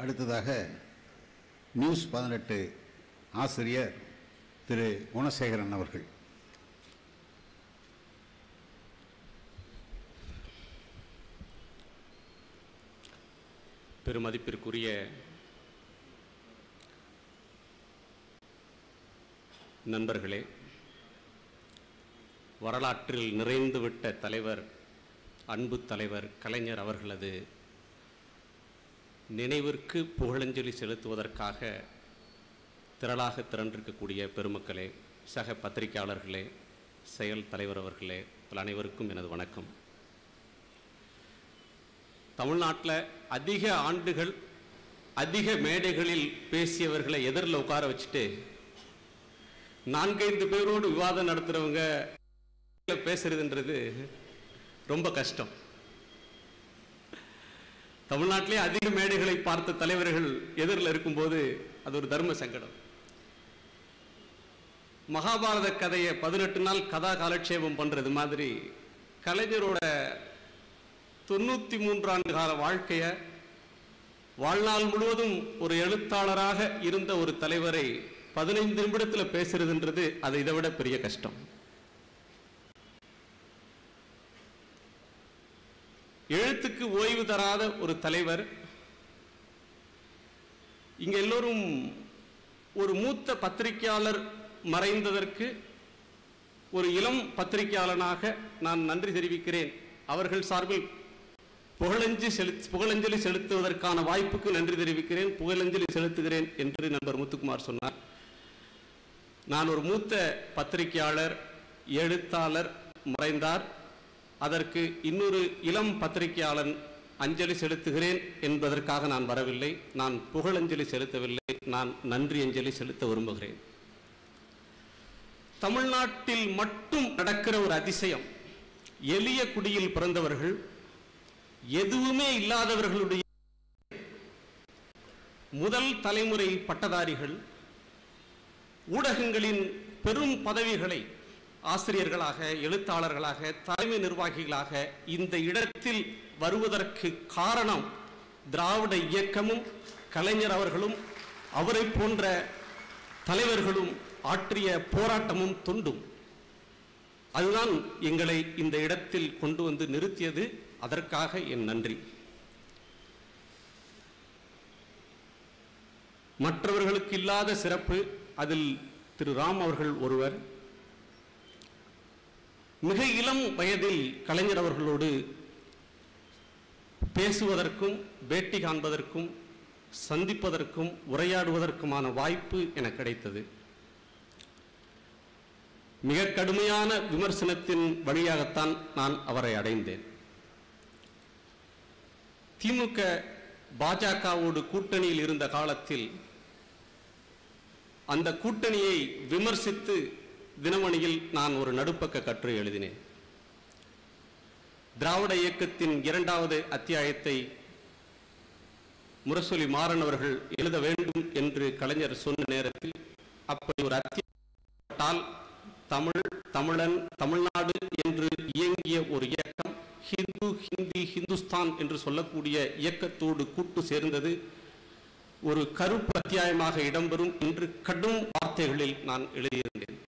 அடுத்ததாக நியூஸ் பதினெட்டு ஆசிரியர் திரு குணசேகரன் அவர்கள். பெருமதிப்பிற்குரிய நண்பர்களே வரலாற்றில் நிறைந்துவிட்ட தலைவர் அன்பு தலைவர் கலைஞர் அவர்களது நினைவிற்கு புகழஞ்சலி செலுத்துவதற்காக திரளாக திரண்டிருக்கக்கூடிய பெருமக்களே சக பத்திரிகையாளர்களே செயல் தலைவர் அவர்களே அனைவருக்கும் எனது வணக்கம். தமிழ்நாட்டில் அதிக ஆண்டுகள் அதிக மேடைகளில் பேசியவர்களை எதிரில் உட்கார வச்சுட்டு நான்கைந்து பேரோடு விவாதம் நடத்துகிறவங்க பேசுறதுன்றது ரொம்ப கஷ்டம். தமிழ்நாட்டிலே அதிக மேடைகளை பார்த்த தலைவர்கள் எதிரில் இருக்கும்போது அது ஒரு தர்ம சங்கடம். மகாபாரத கதையை பதினெட்டு நாள் கதா காலட்சேபம் பண்றது மாதிரி கலைஞரோட தொண்ணூத்தி மூன்றாண்டு கால வாழ்க்கைய வாழ்நாள் முழுவதும் ஒரு எழுத்தாளராக இருந்த ஒரு தலைவரை பதினைந்து நிமிடத்தில் பேசுறதுன்றது அதை இதை விட பெரிய கஷ்டம். எழுத்துக்கு ஓய்வு தராத ஒரு தலைவர். இங்க எல்லோரும் ஒரு மூத்த பத்திரிகையாளர் மறைந்ததற்கு ஒரு இளம் பத்திரிகையாளனாக நான் நன்றி தெரிவிக்கிறேன். அவர்கள் சார்பில் புகழஞ்சி செலு புகழஞ்சலி செலுத்துவதற்கான வாய்ப்புக்கு நன்றி தெரிவிக்கிறேன் புகழஞ்சலி செலுத்துகிறேன் என்று நண்பர் முத்துக்குமார் சொன்னார். நான் ஒரு மூத்த பத்திரிகையாளர் எழுத்தாளர் மறைந்தார். அதற்கு இன்னொரு இளம் பத்திரிகையாளன் அஞ்சலி செலுத்துகிறேன் என்பதற்காக நான் வரவில்லை. நான் புகழஞ்சலி செலுத்தவில்லை. நான் நன்றி அஞ்சலி செலுத்த விரும்புகிறேன். தமிழ்நாட்டில் மட்டும் நடக்கிற ஒரு அதிசயம். எளிய குடியில் பிறந்தவர்கள் எதுவுமே இல்லாதவர்களுடைய முதல் தலைமுறை பட்டதாரிகள் ஊடகங்களின் பெரும் பதவிகளை ஆசிரியர்களாக எழுத்தாளர்களாக தலைமை நிர்வாகிகளாக இந்த இடத்தில் வருவதற்கு காரணம் திராவிட இயக்கமும் கலைஞர் அவர்களும் அவரை போன்ற தலைவர்களும் ஆற்றிய போராட்டமும் தொண்டும். அதுதான் எங்களை இந்த இடத்தில் கொண்டு வந்து நிறுத்தியது. அதற்காக என் நன்றி. மற்றவர்களுக்கு இல்லாத சிறப்பு அதில் திரு ராம் அவர்கள் ஒருவர் மிக இளம் வயதில் கலைஞர் அவர்களோடு பேசுவதற்கும் பேட்டி காண்பதற்கும் சந்திப்பதற்கும் உரையாடுவதற்குமான வாய்ப்பு எனக்கு கிடைத்தது. மிக கடுமையான விமர்சனத்தின் வழியாகத்தான் நான் அவரை அடைந்தேன். திமுக பாஜகவோடு கூட்டணியில் இருந்த காலத்தில் அந்த கூட்டணியை விமர்சித்து தினமணியில் நான் ஒரு நடுப்பக்க கட்டுரை எழுதினேன். திராவிட இயக்கத்தின் இரண்டாவது அத்தியாயத்தை முரசொலி மாறன் அவர்கள் எழுத வேண்டும் என்று கலைஞர் சொன்ன நேரத்தில் அப்படி ஒரு அத்தியாயத்தால் தமிழ் தமிழன் தமிழ்நாடு என்று இயங்கிய ஒரு இயக்கம் ஹிந்து ஹிந்தி ஹிந்துஸ்தான் என்று சொல்லக்கூடிய இயக்கத்தோடு கூட்டு சேர்ந்தது ஒரு கருப்பு அத்தியாயமாக இடம்பெறும் என்று கடும் வார்த்தைகளில் நான் எழுதியிருந்தேன்.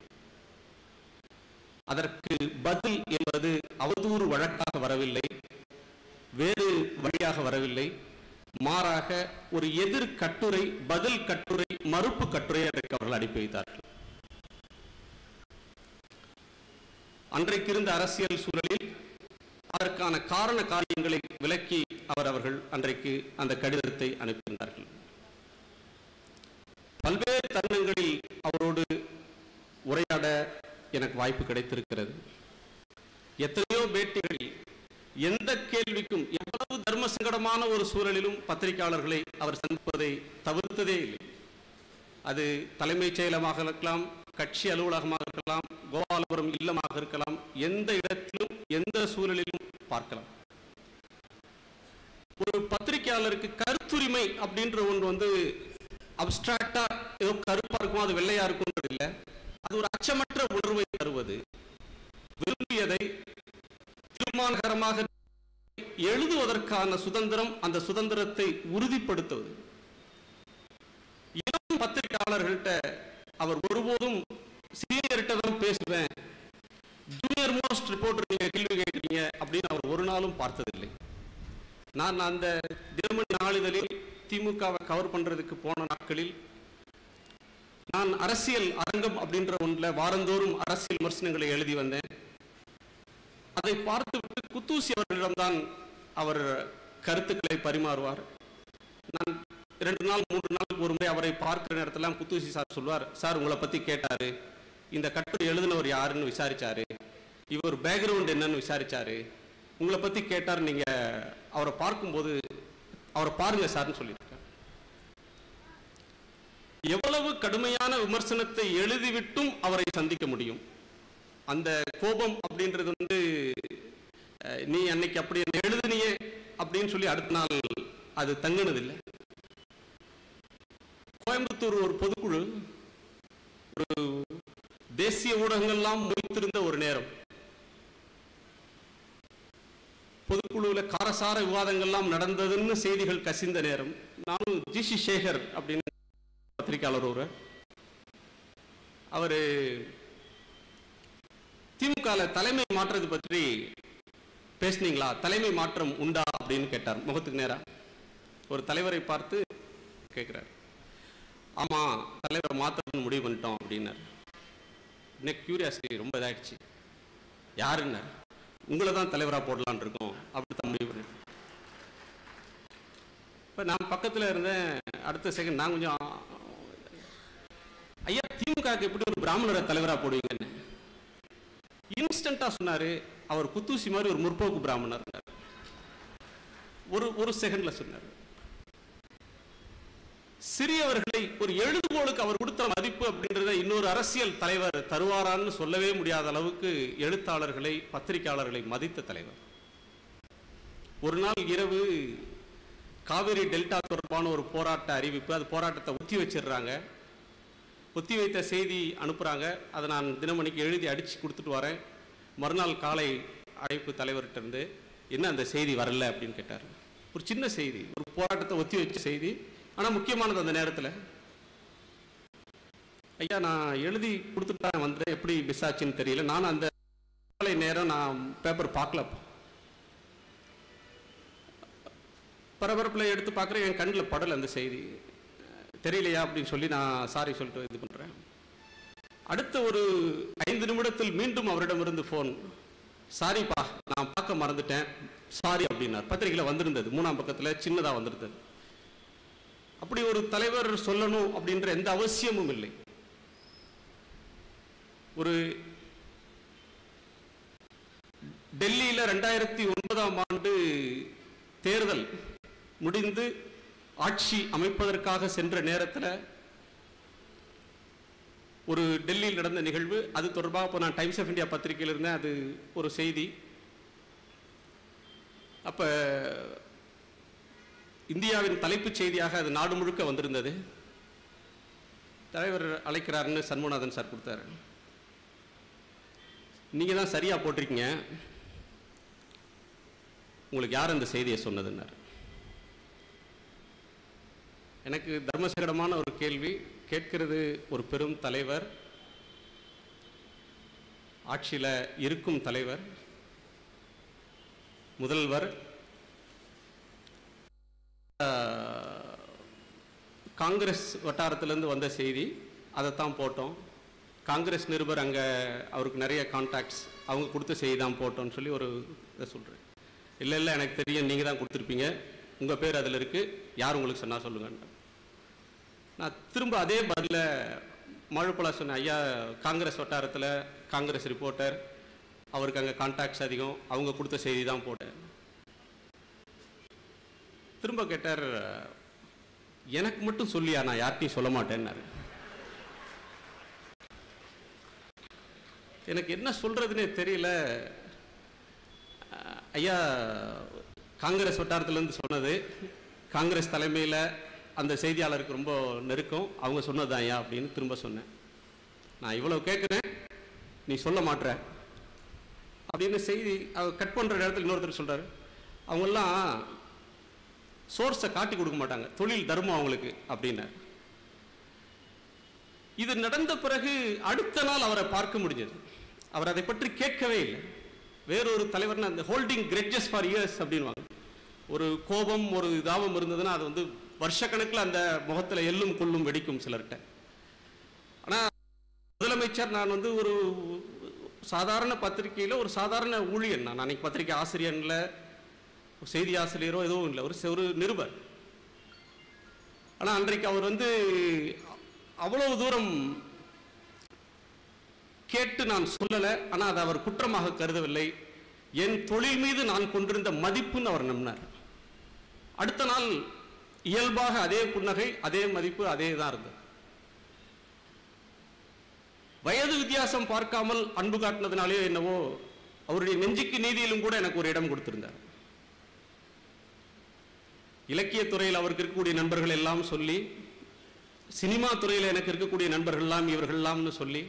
அதற்கு பதில் என்பது அவதூறு வழக்காக வரவில்லை வேறு வழியாக வரவில்லை. மாறாக ஒரு எதிர் கட்டுரை பதில் கட்டுரை மறுப்பு கட்டுரை அதற்கு அவர்கள் அனுப்பி வைத்தார்கள். அன்றைக்கிருந்த அரசியல் சூழலில் அதற்கான காரண காரியங்களை விளக்கி அவர் அவர்கள் அன்றைக்கு அந்த கடிதத்தை அனுப்பியிருந்தார்கள். பல்வேறு தருணங்களில் அவரோடு உரையாட எனக்கு வாய்ப்பு கிடைத்திருக்கிறது. எத்தனையோ பேட்டிகளில் எந்த கேள்விக்கும் எவ்வளவு தர்ம சங்கடமான ஒரு சூழலிலும் பத்திரிகையாளர்களை அவர் சந்திப்பதை தவிர்த்ததே இல்லை. அது தலைமைச் செயலமாக இருக்கலாம் கட்சி அலுவலகமாக இருக்கலாம் கோபாலபுரம் இல்லமாக இருக்கலாம் எந்த இடத்திலும் எந்த சூழலிலும் பார்க்கலாம். ஒரு பத்திரிகையாளருக்கு கருத்துரிமை அப்படின்ற ஒன்று வந்து அப்டிராக்டா ஏதோ கருப்பா இருக்கும் அது வெள்ளையா இருக்கும் இல்லை. அது ஒரு அச்சமற்ற உணர்வை தருவது. விரும்பியதை தீர்மானகரமாக எழுதுவதற்கான சுதந்திரம் அந்த சுதந்திரத்தை உறுதிப்படுத்துவது. இளம் பத்திரிகையாளர்கள்ட்ட அவர் ஒருபோதும் சீனியர்கிட்ட தான் பேசுவேன். ஜூனியர் மோஸ்ட் ரிப்போர்ட்டர் நீங்க கேள்வி கேட்குறீங்க அப்படின்னு அவர் ஒரு நாளும் பார்த்ததில்லை. நான் அந்த தினமணி நாளிதழில் திமுகவை கவர் பண்றதுக்கு போன நாட்களில் நான் அரசியல் அரங்கம் அப்படின்ற ஒன்றில் வாரந்தோறும் அரசியல் விமர்சனங்களை எழுதி வந்தேன். அதை பார்த்துவிட்டு குத்தூசி அவர்களிடம்தான் அவர் கருத்துக்களை பரிமாறுவார். நான் ரெண்டு நாள் மூன்று நாளுக்கு ஒரு முறை அவரை பார்க்குற நேரத்தில் குத்தூசி சார் சொல்வார் சார் உங்களை பற்றி கேட்டார். இந்த கட்டுரை எழுதினவர் யாருன்னு விசாரித்தார் இவர் பேக்ரவுண்ட் என்னன்னு விசாரித்தார் உங்களை பற்றி கேட்டார் நீங்கள் அவரை பார்க்கும்போது அவரை பாருங்கள் சார்னு சொல்லிட்டு எவ்வளவு கடுமையான விமர்சனத்தை எழுதிவிட்டும் அவரை சந்திக்க முடியும். அந்த கோபம் அப்படின்றது வந்து நீ அன்னைக்கு அப்படி என்ன எழுதுனியே அப்படின்னு சொல்லி அடுத்த நாள் அது தங்கினதில்லை. கோயம்புத்தூர் ஒரு பொதுக்குழு ஒரு தேசிய ஊடகங்கள்லாம் முடித்திருந்த ஒரு நேரம். பொதுக்குழுவில் காரசார விவாதங்கள்லாம் நடந்ததுன்னு செய்திகள் கசிந்த நேரம். நானும் ஜிசி சேகர் அப்படின்னு பத்திரிகையாளர் ஒரு அவர் திமுக தலைமை மாற்றது பற்றி பேசுனீங்களா? தலைமை மாற்றம் உண்டா அப்படின்னு கேட்டார். முகத்துக்கு நேரா. ஒரு தலைவரை பார்த்து கேட்கிறார் ஆமா தலைவரை மாற்றணும்னு முடிவு பண்ணிட்டோம் அப்படின்னார். இன்னைக்கு கியூரியாசிட்டி ரொம்ப இதாகிடுச்சு யாருன்னார்? உங்களை தான் தலைவராக போடலான் இருக்கோம். அப்படி தான் முடிவு பண்ணிட்டு இப்போ நான் பக்கத்தில் இருந்தேன். அடுத்த செகண்ட் நான் கொஞ்சம் ஐயா திமுகவுக்கு எப்படி ஒரு பிராமணரை தலைவராக போடுவீங்கன்னு? இன்ஸ்டண்டா சொன்னாரு அவர் குத்தூசி மாதிரி ஒரு முற்போக்கு பிராமணர். ஒரு ஒரு செகண்ட்ல சொன்னார். சிறியவர்களை ஒரு எழுதுகோளுக்கு அவர் கொடுத்த மதிப்பு அப்படின்றத இன்னொரு அரசியல் தலைவர் தருவாரான்னு சொல்லவே முடியாத அளவுக்கு எழுத்தாளர்களை பத்திரிகையாளர்களை மதித்த தலைவர். ஒரு நாள் இரவு காவிரி டெல்டா தொடர்பான ஒரு போராட்ட அறிவிப்பு அது போராட்டத்தை ஒத்தி வச்சிடுறாங்க. ஒத்தி வைத்த செய்தி அனுப்புகிறாங்க அதை நான் தினமணிக்கு எழுதி அடித்து கொடுத்துட்டு வரேன். மறுநாள் காலை அழைப்பு தலைவர்கிட்ட இருந்து என்ன அந்த செய்தி வரல? அப்படின்னு கேட்டார். ஒரு சின்ன செய்தி ஒரு போராட்டத்தை ஒத்தி வச்ச செய்தி ஆனால் முக்கியமானது அந்த நேரத்தில் ஐயா நான் எழுதி கொடுத்துட்டு தான் வந்தேன். எப்படி மிஸ் ஆச்சுன்னு தெரியல. நான் அந்த காலை நேரம் நான் பேப்பர் பார்க்கல பரபரப்பில் எடுத்து பார்க்குறேன். என் கண்ணில் படலை அந்த செய்தி. தெரியலையா அப்படின்னு சொல்லி நான் சாரி சொல்லிட்டு இது பண்ணுறேன் அடுத்த ஒரு ஐந்து நிமிடத்தில் மீண்டும் அவரிடமிருந்து ஃபோன் சாரிப்பா நான் பார்க்க மறந்துட்டேன். சாரி அப்படின்னார். பத்திரிகையில் வந்திருந்தது மூணாம் பக்கத்தில் சின்னதாக வந்திருந்தது. அப்படி ஒரு தலைவர் சொல்லணும் அப்படின்ற எந்த அவசியமும் இல்லை. ஒரு டெல்லியில் ரெண்டாயிரத்தி ஒன்பதாம் ஆண்டு தேர்தல் முடிந்து ஆட்சி அமைப்பதற்காக சென்ற நேரத்தில் ஒரு டெல்லியில் நடந்த நிகழ்வு அது தொடர்பாக இப்போ நான் டைம்ஸ் ஆஃப் இந்தியா பத்திரிகையில் இருந்தேன் அது ஒரு செய்தி. அப்போ இந்தியாவின் தலைப்புச் செய்தியாக அது நாடு முழுக்க வந்திருந்தது. தலைவர் அழைக்கிறாருன்னு சண்முகநாதன் சார் கொடுத்தாரு. நீங்கள் தான் சரியாக போட்டிருக்கீங்க. உங்களுக்கு யார் அந்த செய்தியை சொன்னதுன்னார்? எனக்கு தர்மசங்கடமான ஒரு கேள்வி. கேட்கிறது ஒரு பெரும் தலைவர். ஆட்சியில் இருக்கும் தலைவர். முதல்வர். காங்கிரஸ் வட்டாரத்திலேருந்து வந்த செய்தி. அதை தான் போட்டோம். காங்கிரஸ் நிருபர் அங்கே அவருக்கு நிறைய கான்டாக்ட்ஸ் அவங்க கொடுத்த செய்தி தான் போட்டோம்னு சொல்லி ஒரு இதை சொல்கிறேன் இல்லை இல்லை எனக்கு தெரியும். நீங்கள் தான் கொடுத்துருப்பீங்க. உங்கள் பேர் அதில் இருக்குது யார் உங்களுக்கு சொன்னால் சொல்லுங்கன்னு நான் திரும்ப அதே பதில மழுப்பலா சொன்னேன் ஐயா காங்கிரஸ் வட்டாரத்தில் காங்கிரஸ் ரிப்போர்ட்டர் அவருக்கு அங்கே கான்டாக்ட்ஸ் அதிகம். அவங்க கொடுத்த செய்தி தான் போட்டேன். திரும்ப கேட்டார் எனக்கு மட்டும் சொல்லியா? நான் யார்கிட்டையும் சொல்ல மாட்டேன்னாரு. எனக்கு என்ன சொல்கிறதுனே தெரியல. ஐயா காங்கிரஸ் வட்டாரத்திலேருந்து சொன்னது. காங்கிரஸ் தலைமையில் அந்த செய்தியாளருக்கு ரொம்ப நெருக்கம். அவங்க சொன்னது ஐயா அப்படின்னு திரும்ப சொன்னேன். நான் இவ்வளோ கேட்குறேன் நீ சொல்ல மாட்டுற அப்படின்னு செய்தி அவர் கட் பண்ணுற நேரத்தில் இன்னொருத்தர் சொல்கிறாரு அவங்கெல்லாம் சோர்ஸை காட்டி கொடுக்க மாட்டாங்க. தொழில் தர்மம் அவங்களுக்கு அப்படின்னார். இது நடந்த பிறகு அடுத்த நாள் அவரை பார்க்க முடிஞ்சது. அவர் அதை பற்றி கேட்கவே இல்லை. வேறொரு தலைவர் அந்த ஹோல்டிங் கிரெட்ஜஸ் ஃபார் இயர்ஸ் அப்படின்வாங்க ஒரு கோபம் ஒரு தாபம் இருந்ததுன்னா அது வந்து வருஷக்கணக்கில் அந்த முகத்தில் எள்ளும் கொள்ளும் வெடிக்கும் சிலர்கிட்ட. ஆனால் முதலமைச்சர் நான் வந்து ஒரு சாதாரண பத்திரிகையில் ஒரு சாதாரண ஊழியன் நான். அன்னைக்கு பத்திரிகை ஆசிரியன்ல ஒரு செய்தி ஆசிரியரோ எதுவும் இல்லை. ஒரு ஒரு நிருபர். ஆனால் அன்றைக்கு அவர் வந்து அவ்வளவு தூரம் கேட்டு நான் சொல்லலை. ஆனால் அதை அவர் குற்றமாக கருதவில்லை. என் தொழில் மீது நான் கொண்டிருந்த மதிப்புன்னு அவர் நம்பினார். அடுத்த நாள் இயல்பாக அதே புன்னகை அதே மதிப்பு அதே தான் இருந்தது. வயது வித்தியாசம் பார்க்காமல் அன்பு காட்டினதுனாலேயோ என்னவோ அவருடைய நெஞ்சுக்கு நீதியிலும் கூட எனக்கு ஒரு இடம் கொடுத்திருந்தார். இலக்கிய துறையில் அவருக்கு இருக்கக்கூடிய நண்பர்கள் எல்லாம் சொல்லி சினிமா துறையில் எனக்கு இருக்கக்கூடிய நண்பர்கள்லாம் இவர்கள்லாம்னு இவர்கள் எல்லாம்னு சொல்லி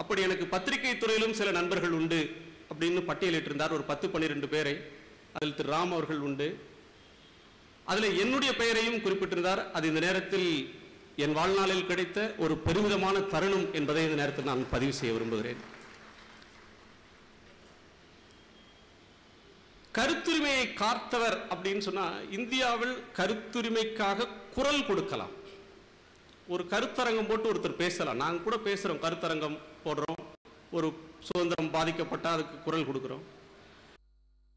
அப்படி எனக்கு பத்திரிகை துறையிலும் சில நண்பர்கள் உண்டு அப்படின்னு பட்டியலிட்டிருந்தார். ஒரு பத்து பன்னிரெண்டு பேரை. அதில் திரு ராம் அவர்கள் உண்டு. அதில் என்னுடைய பெயரையும் குறிப்பிட்டிருந்தார். அது இந்த நேரத்தில் என் வாழ்நாளில் கிடைத்த ஒரு பெருமிதமான தருணம் என்பதை இந்த நேரத்தில் நான் பதிவு செய்ய விரும்புகிறேன். கருத்துரிமையை காத்தவர் அப்படின்னு சொன்னா இந்தியாவில் கருத்துரிமைக்காக குரல் கொடுக்கலாம். ஒரு கருத்தரங்கம் போட்டு ஒருத்தர் பேசலாம். நாங்கள் கூட பேசுகிறோம் கருத்தரங்கம் போடுறோம். ஒரு சுதந்திரம் பாதிக்கப்பட்டால் அதுக்கு குரல் கொடுக்குறோம்.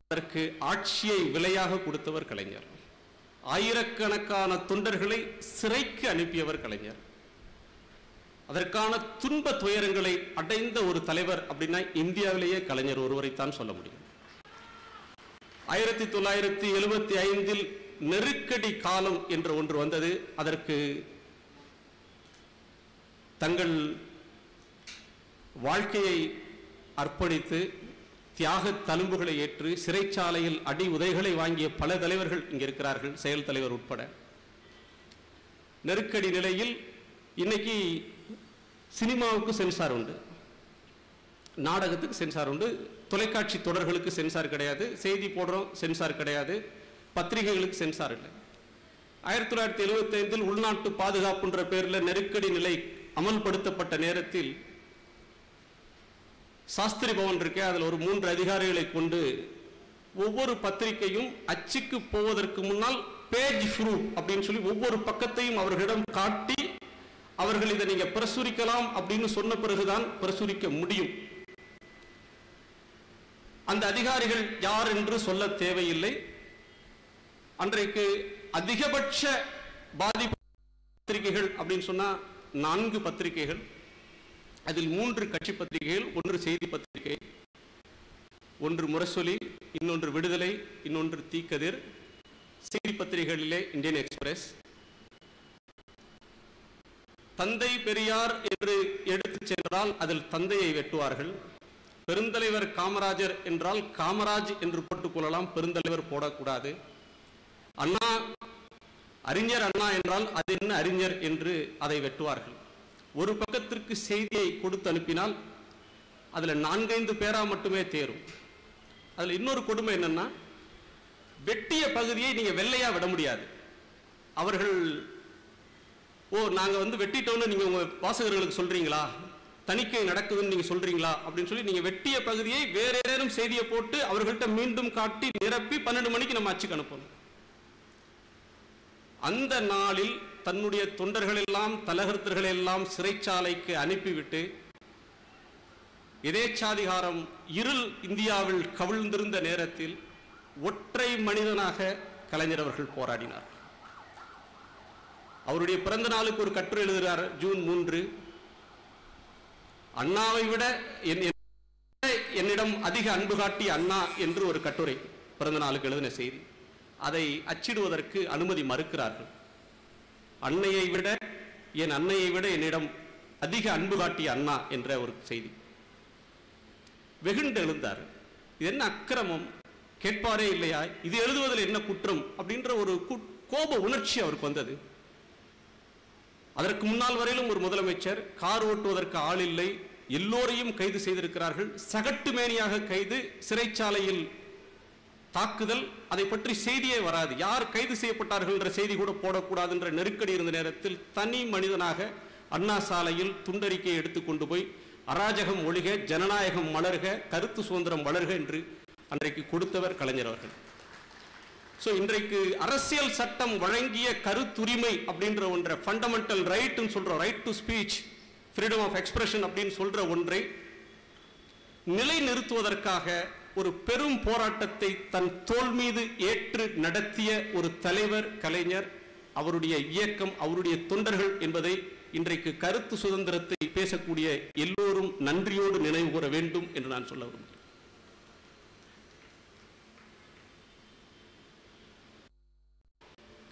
அதற்கு ஆட்சியை விலையாக கொடுத்தவர் கலைஞர். ஆயிரக்கணக்கான தொண்டர்களை சிறைக்கு அனுப்பியவர் கலைஞர். அதற்கான துன்ப துயரங்களை அடைந்த ஒரு தலைவர் அப்படின்னா இந்தியாவிலேயே கலைஞர் ஒருவரைத்தான் சொல்ல முடியும். ஆயிரத்தி தொள்ளாயிரத்தி எழுபத்தி ஐந்தில் நெருக்கடி காலம் என்று ஒன்று வந்தது. அதற்கு தங்கள் வாழ்க்கையை அர்ப்பணித்து தியாக தழும்புகளை ஏற்று சிறைச்சாலையில் அடி உதைகளை வாங்கிய பல தலைவர்கள் இங்கே இருக்கிறார்கள் செயல் தலைவர் உட்பட. நெருக்கடி நிலையில் இன்னைக்கு சினிமாவுக்கு சென்சார் உண்டு. நாடகத்துக்கு சென்சார் உண்டு. தொலைக்காட்சி தொடர்களுக்கு சென்சார் கிடையாது. செய்தி போடுறோம் சென்சார் கிடையாது. பத்திரிகைகளுக்கு சென்சார் இல்லை. ஆயிரத்தி தொள்ளாயிரத்தி எழுபத்தைந்தில் உள்நாட்டு பாதுகாப்புன்ற பேரில் நெருக்கடி நிலை அமல்படுத்தப்பட்ட நேரத்தில் சாஸ்திரி பவன் இருக்கே அதில் ஒரு மூன்று அதிகாரிகளை கொண்டு ஒவ்வொரு பத்திரிகையும் அச்சுக்கு போவதற்கு முன்னால் பேஜ் ஃப்ரூ அப்படின்னு சொல்லி ஒவ்வொரு பக்கத்தையும் அவர்களிடம் காட்டி அவர்கள் இதை நீங்க பிரசுரிக்கலாம் அப்படின்னு சொன்ன பிறகுதான் பிரசுரிக்க முடியும். அந்த அதிகாரிகள் யார் என்று சொல்ல தேவையில்லை. அன்றைக்கு அதிகபட்ச பாதிப்பு பத்திரிகைகள் அப்படின்னு சொன்னா நான்கு பத்திரிகைகள். அதில் மூன்று கட்சி பத்திரிகைகள் ஒன்று செய்தி பத்திரிகை ஒன்று முரசொலி இன்னொன்று விடுதலை இன்னொன்று தீக்கதிர் செய்தி பத்திரிகைகளிலே இந்தியன் எக்ஸ்பிரஸ். தந்தை பெரியார் என்று எடுத்துச் சென்றால் அதில் தந்தையை வெட்டுவார்கள். பெருந்தலைவர் காமராஜர் என்றால் காமராஜ் என்று போட்டுக் கொள்ளலாம் பெருந்தலைவர் போடக்கூடாது. அண்ணா அறிஞர் அண்ணா என்றால் அது என்ன அறிஞர் என்று அதை வெட்டுவார்கள். ஒரு பக்கத்திற்கு செய்தியை கொடுத்து அனுப்பினால் அதுல நான்கைந்து பேரா மட்டுமே தேரும். அதில் இன்னொரு கொடுமை என்னன்னா வெட்டிய பகுதியை நீங்க வெள்ளையா விட முடியாது. அவர்கள் ஓ நாங்க வந்து வெட்டிட்டோம்னு நீங்க உங்க வாசகர்களுக்கு சொல்றீங்களா? தணிக்கை நடக்குதுன்னு நீங்க சொல்றீங்களா? அப்படின்னு சொல்லி நீங்க வெட்டிய பகுதியை வேற ஏதேனும் செய்தியை போட்டு அவர்கள்ட்ட மீண்டும் காட்டி நிரப்பி பன்னெண்டு மணிக்கு நம்ம அச்சுக்கு அனுப்பணும். அந்த நாளில் தன்னுடைய தொண்டர்கள் எல்லாம் எல்லாம் சிறைச்சாலைக்கு அனுப்பிவிட்டு எதேச்சாதிகாரம் இருள் இந்தியாவில் கவிழ்ந்திருந்த நேரத்தில் ஒற்றை மனிதனாக கலைஞர் அவர்கள் போராடினார். அவருடைய பிறந்த நாளுக்கு ஒரு கட்டுரை எழுதுகிறார் ஜூன் மூன்று. அண்ணாவை விட என் என்னிடம் அதிக அன்பு காட்டி அண்ணா என்று ஒரு கட்டுரை பிறந்த நாளுக்கு எழுதின செய்தி. அதை அச்சிடுவதற்கு அனுமதி மறுக்கிறார்கள். அன்னையை விட என் அன்னையை விட என்னிடம் அதிக அன்பு காட்டிய அண்ணா என்ற ஒரு செய்தி. வெகுண்டு எழுந்தார். இது என்ன அக்கிரமம்? கேட்பாரே இல்லையா? இது எழுதுவதில் என்ன குற்றம்? அப்படின்ற ஒரு கோப உணர்ச்சி அவருக்கு வந்தது. அதற்கு முன்னால் வரையிலும் ஒரு முதலமைச்சர் கார் ஓட்டுவதற்கு ஆள் இல்லை எல்லோரையும் கைது செய்திருக்கிறார்கள். சகட்டு மேனியாக கைது சிறைச்சாலையில் தாக்குதல் அதை பற்றி செய்தியே வராது. யார் கைது செய்யப்பட்டார்கள் என்ற செய்தி கூட போடக்கூடாது என்ற நெருக்கடி இருந்த நேரத்தில் தனி மனிதனாக அண்ணா சாலையில் துண்டறிக்கையை எடுத்துக்கொண்டு போய் அராஜகம் ஒழிக ஜனநாயகம் மலர்க கருத்து சுதந்திரம் வளர்க என்று அன்றைக்கு கொடுத்தவர் கலைஞர் அவர்கள். ஸோ இன்றைக்கு அரசியல் சட்டம் வழங்கிய கருத்துரிமை அப்படின்ற ஒன்றை ஃபண்டமெண்டல் ரைட்டுன்னு சொல்கிற right to speech freedom of expression அப்படின்னு சொல்கிற ஒன்றை நிலைநிறுத்துவதற்காக ஒரு பெரும் போராட்டத்தை தன் தோல் மீது ஏற்று நடத்திய ஒரு தலைவர் கலைஞர் அவருடைய இயக்கம் அவருடைய தொண்டர்கள் என்பதை இன்றைக்கு கருத்து சுதந்திரத்தை பேசக்கூடிய எல்லோரும் நன்றியோடு நினைவு கூற வேண்டும் என்று நான் சொல்ல விரும்புகிறேன்.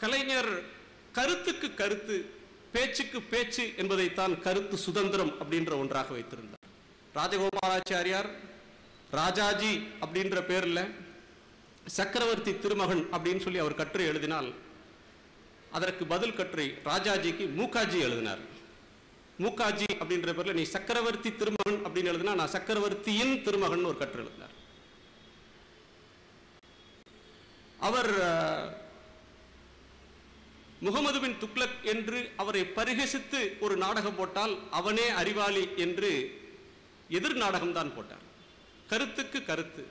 கலைஞர் கருத்துக்கு கருத்து பேச்சுக்கு பேச்சு என்பதைத்தான் கருத்து சுதந்திரம் அப்படின்ற ஒன்றாக வைத்திருந்தார். ராஜகோபாலாச்சாரியார் ராஜாஜி அப்படின்ற பேர்ல சக்கரவர்த்தி திருமகன் அப்படின்னு சொல்லி அவர் கட்டுரை எழுதினால் அதற்கு பதில் கட்டுரை ராஜாஜிக்கு மூக்காஜி எழுதினார். மூகாஜி அப்படின்ற பேர்ல நீ சக்கரவர்த்தி திருமகன் அப்படின்னு எழுதினா நான் சக்கரவர்த்தியின் திருமகன் ஒரு கட்டுரை எழுதினார். அவர் முகமது பின் துக்ளக் என்று அவரை பரிகசித்து ஒரு நாடகம் போட்டால் அவனே அறிவாளி என்று எதிர் நாடகம் தான் போட்டார். கருத்துக்கு கருத்து.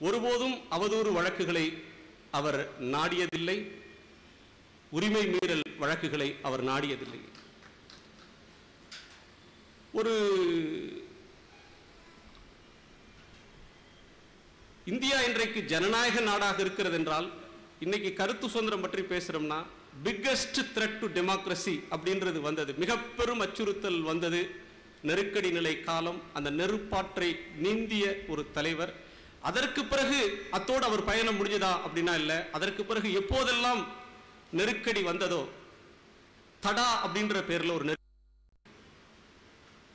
ஒருபோதும் அவதூறு வழக்குகளை அவர் நாடியதில்லை. உரிமை மீறல் வழக்குகளை அவர் நாடியதில்லை. ஒரு இந்தியா இன்றைக்கு ஜனநாயக நாடாக இருக்கிறது என்றால் இன்னைக்கு கருத்து சுதந்திரம் பற்றி பேசுறோம்னா பிக்கஸ்ட் த்ரெட் டு டெமோக்ரஸி அப்படின்றது வந்தது. மிக பெரும் அச்சுறுத்தல் வந்தது. நெருக்கடி நிலை காலம் அந்த நெருப்பாற்றை நீந்திய ஒரு தலைவர். அதற்கு பிறகு அத்தோடு அவர் பயணம் முடிஞ்சதா அப்படின்னா இல்லை. அதற்கு பிறகு எப்போதெல்லாம் நெருக்கடி வந்ததோ தடா அப்படின்ற பேர்ல ஒரு நெரு-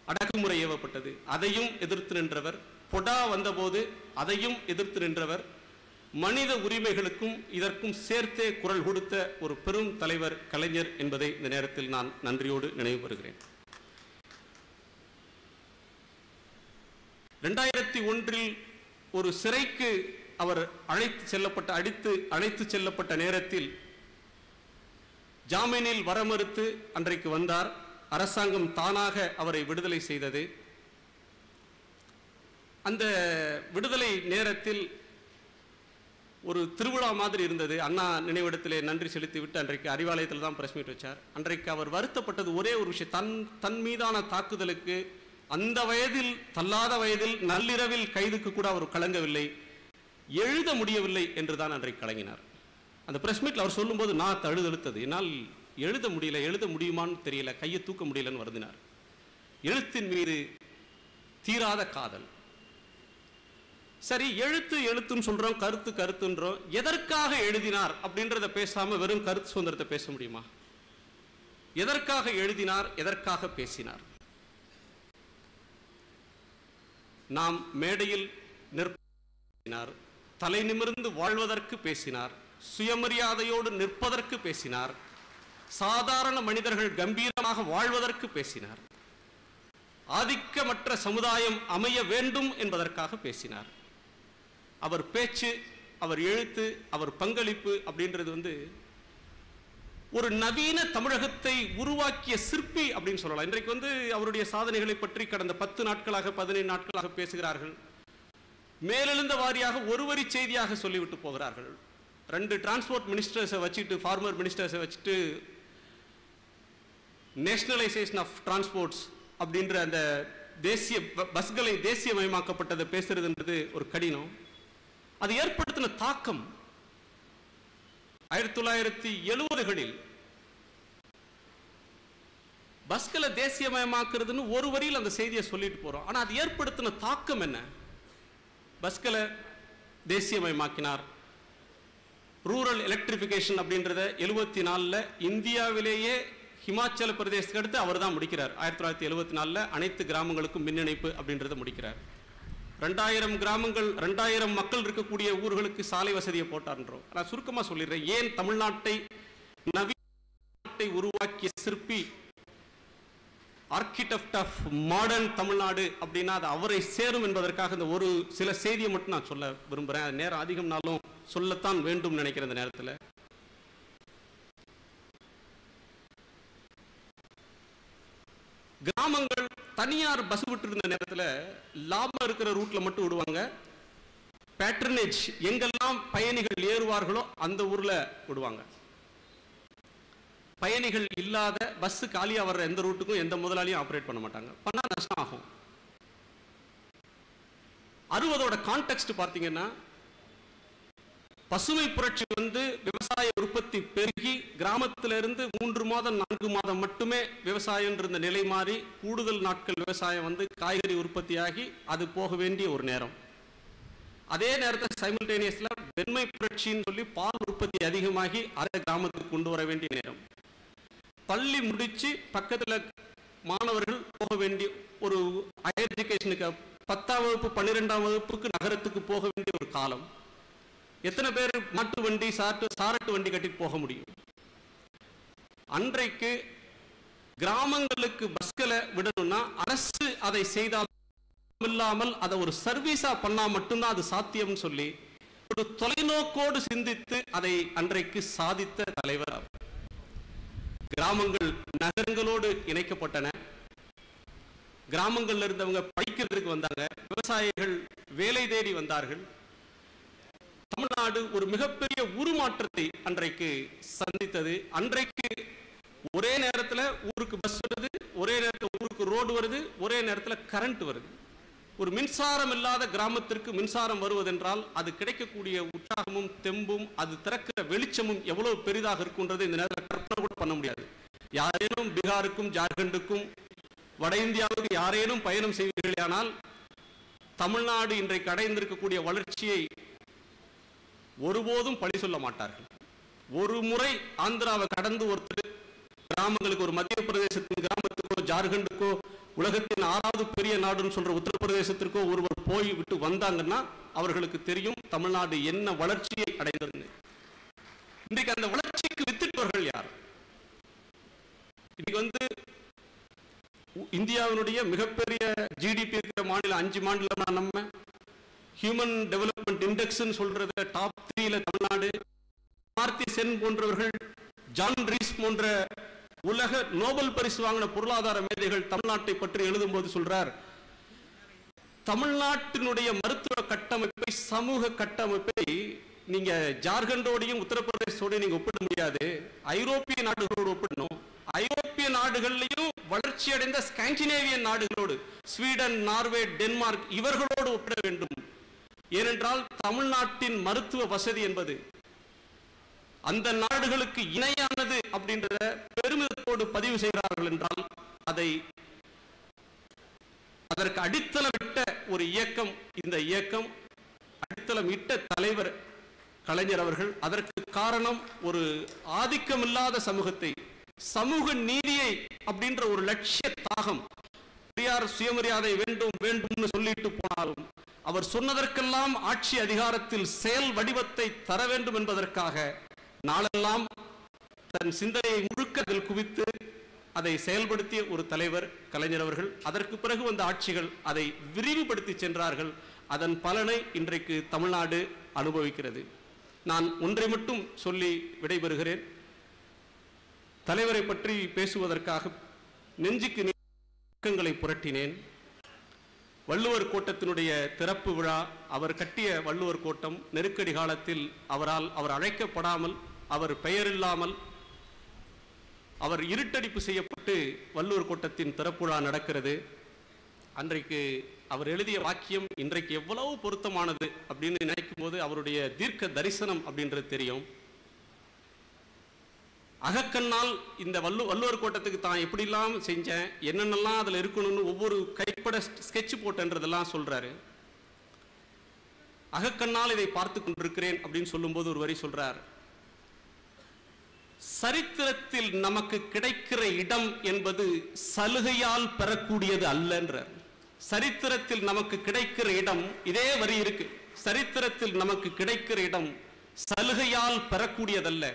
அடக்குமுறை ஏவப்பட்டது. அதையும் எதிர்த்து நின்றவர். பொடா வந்தபோது அதையும் எதிர்த்து நின்றவர். மனித உரிமைகளுக்கும் இதற்கும் சேர்த்தே குரல் கொடுத்த ஒரு பெரும் தலைவர் கலைஞர் என்பதை இந்த நேரத்தில் நான் நன்றியோடு நினைவு பெறுகிறேன் ரெண்டாயிரத்தி ஒன்றில் ஒரு சிறைக்கு அவர் அழைத்து செல்லப்பட்ட அடித்து அழைத்து செல்லப்பட்ட நேரத்தில் ஜாமீனில் வர மறுத்து அன்றைக்கு வந்தார். அரசாங்கம் தானாக அவரை விடுதலை செய்தது. அந்த விடுதலை நேரத்தில் ஒரு திருவிழா மாதிரி இருந்தது. அண்ணா நினைவிடத்திலே நன்றி செலுத்திவிட்டு அன்றைக்கு அறிவாலயத்தில் தான் பிரஸ் மீட் வச்சார். அன்றைக்கு அவர் வருத்தப்பட்டது ஒரே ஒரு விஷயம். தன் தன் மீதான தாக்குதலுக்கு அந்த வயதில் தள்ளாத வயதில் நள்ளிரவில் கைதுக்கு கூட அவர் கலங்கவில்லை. எழுத முடியவில்லை என்றுதான் அன்றைக்கு கலங்கினார். அந்த பிரஸ் மீட்ல அவர் சொல்லும்போது நான் தழுதழுத்தது. என்னால் எழுத முடியல. எழுத முடியுமான்னு தெரியல. கையை தூக்க முடியலன்னு வருந்தினார். எழுத்தின் மீது தீராத காதல். சரி எழுத்து எழுத்துன்னு சொல்றோம் கருத்து கருத்துன்றோம். எதற்காக எழுதினார் அப்படின்றத பேசாம வெறும் கருத்து சுதந்திரத்தை பேச முடியுமா? எதற்காக எழுதினார்? எதற்காக பேசினார்? நாம் மேடையில் நிற்பினார் தலை நிமிர்ந்து வாழ்வதற்கு பேசினார் சுயமரியாதையோடு நிற்பதற்கு பேசினார் சாதாரண மனிதர்கள் கம்பீரமாக வாழ்வதற்கு பேசினார். ஆதிக்கமற்ற சமுதாயம் அமைய வேண்டும் என்பதற்காக பேசினார். அவர் பேச்சு அவர் எழுத்து அவர் பங்களிப்பு அப்படின்றது வந்து ஒரு நவீன தமிழகத்தை உருவாக்கிய சிற்பி அப்படின்னு சொல்லலாம். இன்றைக்கு வந்து அவருடைய சாதனைகளை பற்றி கடந்த பத்து நாட்களாக பதினைந்து நாட்களாக பேசுகிறார்கள். மேலெழுந்த வாரியாக ஒருவரி செய்தியாக சொல்லிவிட்டு போகிறார்கள். ரெண்டு டிரான்ஸ்போர்ட் மினிஸ்டர்ஸை வச்சுட்டு ஃபார்மர் மினிஸ்டர்ஸை வச்சுட்டு நேஷனலைசேஷன் ஆஃப் டிரான்ஸ்போர்ட்ஸ் அப்படின்ற அந்த தேசிய ப- பஸ்களை தேசியமயமாக்கப்பட்டதை பேசுறதுன்றது ஒரு கடினம். அது ஏற்படுத்தின தாக்கம் ஆயிரத்தி தொள்ளாயிரத்தி எழுபதுகளில் பஸ்களை தேசியமயமாக்குறதுன்னு ஒரு வரியில் அந்த செய்தியை சொல்லிட்டு போறோம். ஆனா அது ஏற்படுத்தின தாக்கம் என்ன? பஸ்களை தேசியமயமாக்கினார். ரூரல் எலக்ட்ரிஃபிகேஷன் அப்படின்றத எழுபத்தி நாலில் இந்தியாவிலேயே ஹிமாச்சல பிரதேசத்துக்கு அடுத்து அவர் தான் முடிக்கிறார். ஆயிரத்தி தொள்ளாயிரத்தி எழுபத்தி நாலில் அனைத்து கிராமங்களுக்கும் மின் இணைப்பு அப்படின்றத முடிக்கிறார். ரெண்டாயிரம் கிராமங்கள் ரெண்டாயிரம் மக்கள் இருக்கக்கூடிய ஊர்களுக்கு சாலை வசதியை போட்டார்ன்றோம் நான் சுருக்கமாக சொல்லிடுறேன். ஏன் தமிழ்நாட்டை நவீன உருவாக்கிய சிற்பி ஆர்கிடெக்ட் ஆஃப் மாடர்ன் தமிழ்நாடு அப்படின்னா அது அவரை சேரும் என்பதற்காக இந்த ஒரு சில செய்தியை மட்டும் நான் சொல்ல விரும்புகிறேன் அது நேரம் அதிகம்னாலும் சொல்லத்தான் வேண்டும் நினைக்கிற இந்த நேரத்தில். தனியார் பஸ் விட்டு இருந்த நேரத்துல லாபம் இருக்கிற ரூட்ல மட்டும் விடுவாங்க. பேட்டர்னேஜ் எங்கெல்லாம் பயணிகள் ஏறுவார்களோ அந்த ஊர்ல விடுவாங்க. பயணிகள் இல்லாத பஸ் காலியா வர்ற எந்த ரூட்டுக்கும் எந்த முதலாளியும் ஆப்ரேட் பண்ண மாட்டாங்க. பண்ணா நஷ்டம் ஆகும். அறுபதோட கான்டெக்ட் பார்த்தீங்கன்னா பசுமை புரட்சி வந்து விவசாய உற்பத்தி பெருகி கிராமத்திலிருந்து மூன்று மாதம் நான்கு மாதம் மட்டுமே விவசாயம் இருந்த நிலை மாறி கூடுதல் நாட்கள் விவசாயம் வந்து காய்கறி உற்பத்தியாகி அது போக வேண்டிய ஒரு நேரம். அதே நேரத்தில் சைமல்டேனியஸ்ல வெண்மை புரட்சின்னு சொல்லி பால் உற்பத்தி அதிகமாகி அதை கிராமத்துக்கு கொண்டு வர வேண்டிய நேரம். பள்ளி முடித்து பக்கத்தில் மாணவர்கள் போக வேண்டிய ஒரு ஹையர் எஜுகேஷனுக்கு பத்தாம் வகுப்பு பன்னிரெண்டாம் வகுப்புக்கு நகரத்துக்கு போக வேண்டிய ஒரு காலம். எத்தனை பேர் மாட்டு வண்டி சாட்டு சாரட்டு வண்டி கட்டிட்டு போக முடியும்? அன்றைக்கு கிராமங்களுக்கு பஸ்களை விடணும்னா அரசு அதை செய்தால் இல்லாமல் அதை ஒரு சர்வீஸா பண்ணா மட்டும்தான் அது சாத்தியம்னு சொல்லி ஒரு தொலைநோக்கோடு சிந்தித்து அதை அன்றைக்கு சாதித்த தலைவர் கிராமங்கள் நகரங்களோடு இணைக்கப்பட்டன. கிராமங்கள்ல இருந்தவங்க படிக்கிறதுக்கு வந்தாங்க. விவசாயிகள் வேலை தேடி வந்தார்கள். தமிழ்நாடு ஒரு மிகப்பெரிய உருமாற்றத்தை அன்றைக்கு சந்தித்தது. அன்றைக்கு ஒரே நேரத்தில் ஊருக்கு பஸ் வருது ஒரே நேரத்தில் ஊருக்கு ரோடு வருது ஒரே நேரத்தில் கரண்ட் வருது. ஒரு மின்சாரம் இல்லாத கிராமத்திற்கு மின்சாரம் வருவதென்றால் அது கிடைக்கக்கூடிய உற்சாகமும் தெம்பும் அது திறக்கிற வெளிச்சமும் எவ்வளவு பெரிதாக இருக்குன்றது இந்த நேரத்தில் கற்பனை கூட பண்ண முடியாது. யாரேனும் பீகாருக்கும் ஜார்க்கண்டுக்கும் வட இந்தியாவுக்கு யாரேனும் பயணம் செய்வீர்களானால் தமிழ்நாடு இன்றைக்கு அடைந்திருக்கக்கூடிய வளர்ச்சியை ஒருபோதும் பழி சொல்ல மாட்டார்கள். ஒரு முறை ஆந்திராவை கடந்து ஒருத்தர் கிராமங்களுக்கு ஒரு மத்திய பிரதேசத்தின் கிராமத்துக்கோ ஜார்க்கண்டுக்கோ உலகத்தின் ஆறாவது பெரிய நாடுன்னு சொல்ற உத்தரப்பிரதேசத்திற்கோ ஒருவர் போய் விட்டு வந்தாங்கன்னா அவர்களுக்கு தெரியும் தமிழ்நாடு என்ன வளர்ச்சியை அடைந்ததுன்னு. இன்றைக்கு அந்த வளர்ச்சிக்கு வித்திட்டவர்கள் யார்? இன்னைக்கு வந்து இந்தியாவினுடைய மிகப்பெரிய ஜிடிபி இருக்கிற மாநிலம் அஞ்சு மாநிலமா நம்ம? ஹியூமன் டெவலப்மெண்ட் இண்டெக்ஸ்னு சொல்றத டாப் த்ரீல தமிழ்நாடு மார்த்தி சென் போன்றவர்கள் ஜான் ரீஸ் போன்ற உலக நோபல் பரிசு வாங்கின பொருளாதார மேதைகள் தமிழ்நாட்டை பற்றி எழுதும்போது சொல்றார் தமிழ்நாட்டினுடைய மருத்துவ கட்டமைப்பை சமூக கட்டமைப்பை நீங்க ஜார்க்கண்டோடையும் உத்தரப்பிரதேசோடையும் நீங்க ஒப்பிட முடியாது. ஐரோப்பிய நாடுகளோடு ஒப்பிடணும். ஐரோப்பிய நாடுகள்லையும் வளர்ச்சி அடைந்த ஸ்காண்டினேவியன் நாடுகளோடு ஸ்வீடன் நார்வே டென்மார்க் இவர்களோடு ஒப்பிட வேண்டும். ஏனென்றால் தமிழ்நாட்டின் மருத்துவ வசதி என்பது அந்த நாடுகளுக்கு இணையானது அப்படின்றத பெருமிதத்தோடு பதிவு செய்கிறார்கள் என்றால் அதை அதற்கு அடித்தளமிட்ட ஒரு இயக்கம் இந்த இயக்கம் அடித்தளம் இட்ட தலைவர் கலைஞர் அவர்கள் அதற்கு காரணம் ஒரு ஆதிக்கமில்லாத சமூகத்தை சமூக நீதியை அப்படின்ற ஒரு லட்சிய தாகம் பெரியார் சுயமரியாதை வேண்டும் வேண்டும்னு சொல்லிட்டு போனாலும் அவர் சொன்னதற்கெல்லாம் ஆட்சி அதிகாரத்தில் செயல் வடிவத்தை தர வேண்டும் என்பதற்காக நாளெல்லாம் தன் சிந்தனையை முழுக்க அதில் குவித்து அதை செயல்படுத்திய ஒரு தலைவர் கலைஞர் அவர்கள். அதற்கு பிறகு வந்த ஆட்சிகள் அதை விரிவுபடுத்தி சென்றார்கள். அதன் பலனை இன்றைக்கு தமிழ்நாடு அனுபவிக்கிறது. நான் ஒன்றை மட்டும் சொல்லி விடைபெறுகிறேன். தலைவரை பற்றி பேசுவதற்காக நெஞ்சுக்கு நெருக்கங்களை புரட்டினேன். வள்ளுவர் கோட்டத்தினுடைய திறப்பு விழா அவர் கட்டிய வள்ளுவர் கோட்டம் நெருக்கடி காலத்தில் அவரால் அவர் அழைக்கப்படாமல் அவர் பெயரில்லாமல் அவர் இருட்டடிப்பு செய்யப்பட்டு வள்ளுவர் கோட்டத்தின் திறப்பு விழா நடக்கிறது. அன்றைக்கு அவர் எழுதிய வாக்கியம் இன்றைக்கு எவ்வளவு பொருத்தமானது அப்படின்னு நினைக்கும் போது அவருடைய தீர்க்க தரிசனம் அப்படின்றது தெரியும். அகக்கண்ணால் இந்த வல்லு வள்ளுவர் கோட்டத்துக்கு தான் எப்படிலாம் செஞ்சேன் என்னென்னலாம் அதில் இருக்கணும்னு ஒவ்வொரு கைப்பட ஸ்கெட்ச் போட்டன்றதெல்லாம் சொல்றாரு. அகக்கண்ணால் இதை பார்த்து கொண்டிருக்கிறேன் அப்படின்னு சொல்லும்போது ஒரு வரி சொல்கிறார் சரித்திரத்தில் நமக்கு கிடைக்கிற இடம் என்பது சலுகையால் பெறக்கூடியது அல்லன்றார். சரித்திரத்தில் நமக்கு கிடைக்கிற இடம் இதே வரி இருக்கு. சரித்திரத்தில் நமக்கு கிடைக்கிற இடம் சலுகையால் பெறக்கூடியதல்ல.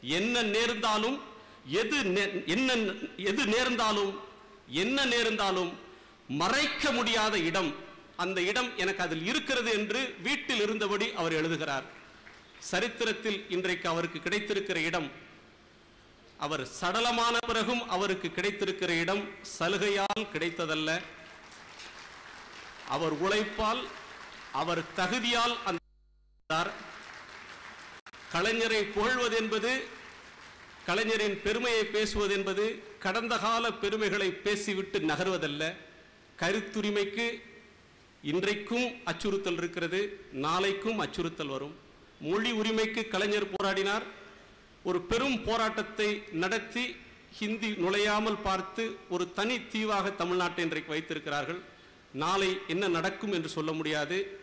என்ன நேர்ந்தாலும் எது என்ன எது நேர்ந்தாலும் என்ன நேர்ந்தாலும் மறைக்க முடியாத இடம். அந்த இடம் எனக்கு அதில் இருக்கிறது என்று வீட்டில் இருந்தபடி அவர் எழுதுகிறார். சரித்திரத்தில் இன்றைக்கு அவருக்கு கிடைத்திருக்கிற இடம் அவர் சடலமான பிறகும் அவருக்கு கிடைத்திருக்கிற இடம் சலுகையால் கிடைத்ததல்ல. அவர் உழைப்பால் அவர் தகுதியால் அந்த கலைஞரை புகழ்வது என்பது கலைஞரின் பெருமையை பேசுவது என்பது கடந்த கால பெருமைகளை பேசிவிட்டு நகர்வதல்ல. கருத்துரிமைக்கு இன்றைக்கும் அச்சுறுத்தல் இருக்கிறது நாளைக்கும் அச்சுறுத்தல் வரும். மொழி உரிமைக்கு கலைஞர் போராடினார். ஒரு பெரும் போராட்டத்தை நடத்தி ஹிந்தி நுழையாமல் பார்த்து ஒரு தனி தீவாக தமிழ்நாட்டை இன்றைக்கு வைத்திருக்கிறார்கள். நாளை என்ன நடக்கும் என்று சொல்ல முடியாது.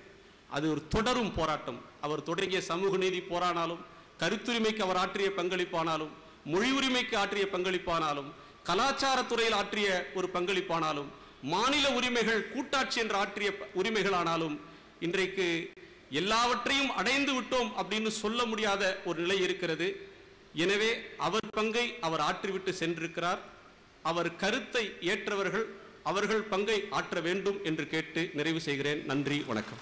அது ஒரு தொடரும் போராட்டம். அவர் தொடங்கிய சமூக நீதி போரானாலும் கருத்துரிமைக்கு அவர் ஆற்றிய பங்களிப்பானாலும் மொழி உரிமைக்கு ஆற்றிய பங்களிப்பானாலும் கலாச்சாரத்துறையில் ஆற்றிய ஒரு பங்களிப்பானாலும் மாநில உரிமைகள் கூட்டாட்சி என்று ஆற்றிய உரிமைகளானாலும் இன்றைக்கு எல்லாவற்றையும் அடைந்து விட்டோம் அப்படின்னு சொல்ல முடியாத ஒரு நிலை இருக்கிறது. எனவே அவர் பங்கை அவர் ஆற்றிவிட்டு சென்றிருக்கிறார். அவர் கருத்தை ஏற்றவர்கள் அவர்கள் பங்கை ஆற்ற வேண்டும் என்று கேட்டு நிறைவு செய்கிறேன். நன்றி வணக்கம்.